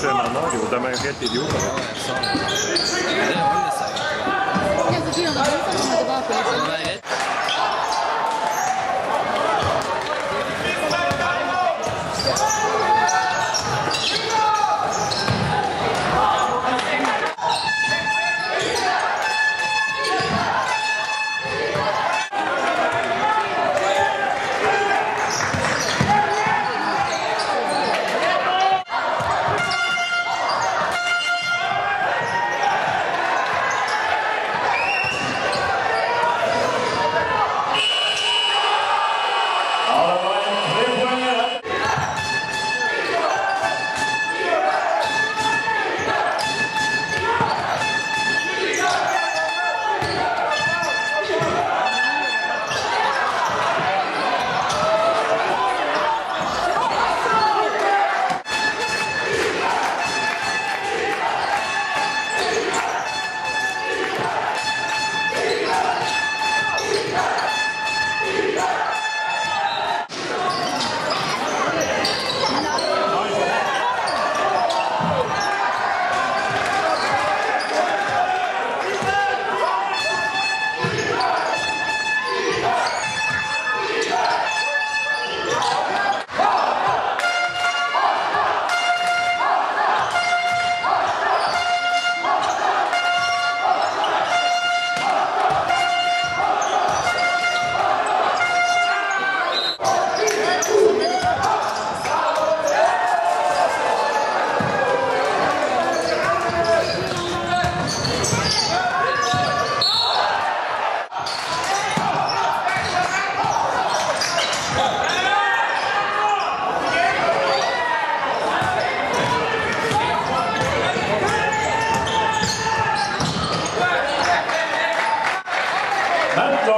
kanske en annan har gjort. De är ju helt idioter. Ja, exakt. Det har ju sig. Jag tycker om att de kommer tillbaka.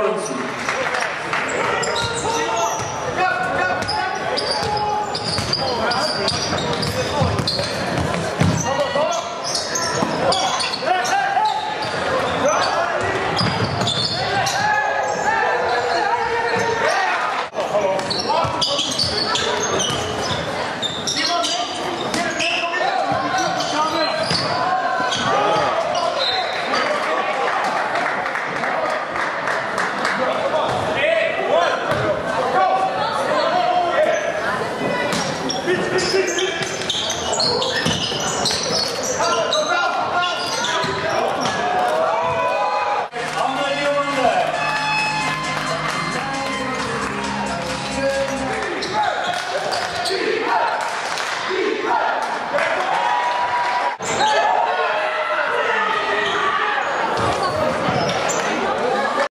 Lorenzi. Go, go.